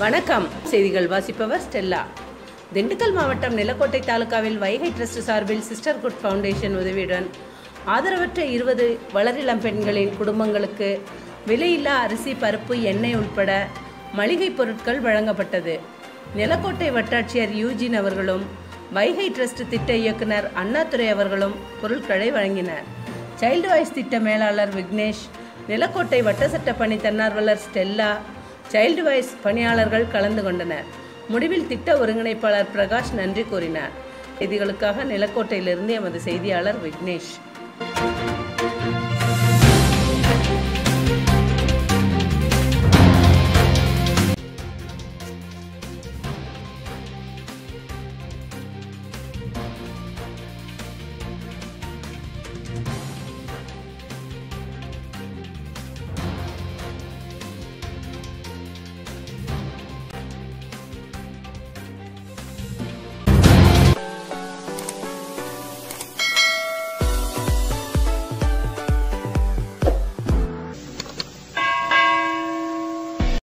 வணக்கம். செய்திகள் வாசிப்பவர் ஸ்டெல்லா. திண்டுக்கல் மாவட்டம் நிலக்கோட்டை தாலுகாவில் வைகை ட்ரஸ்ட் சார்பில் சிஸ்டர்குட் ஃபவுண்டேஷன் உதவியுடன் ஆதரவற்ற இருபது வளரிளம் பெண்களின் குடும்பங்களுக்கு விலையில்லா அரிசி பருப்பு எண்ணெய் உட்பட மளிகை பொருட்கள் வழங்கப்பட்டது. நிலக்கோட்டை வட்டாட்சியர் யூஜின் அவர்களும் வைகை ட்ரஸ்ட் திட்ட இயக்குனர் அண்ணாதுரை அவர்களும் பொருட்களை வழங்கினர். சைல்டு வாய்ஸ் திட்ட மேலாளர் விக்னேஷ் நிலக்கோட்டை வட்டசட்ட பணி தன்னார்வலர் ஸ்டெல்லா சைல்டு வைஸ் பணியாளர்கள் கலந்து கொண்டனர். முடிவில் திட்ட ஒருங்கிணைப்பாளர் பிரகாஷ் நன்றி கூறினார். செய்திகளுக்காக நிலக்கோட்டையிலிருந்து எமது செய்தியாளர் விக்னேஷ்.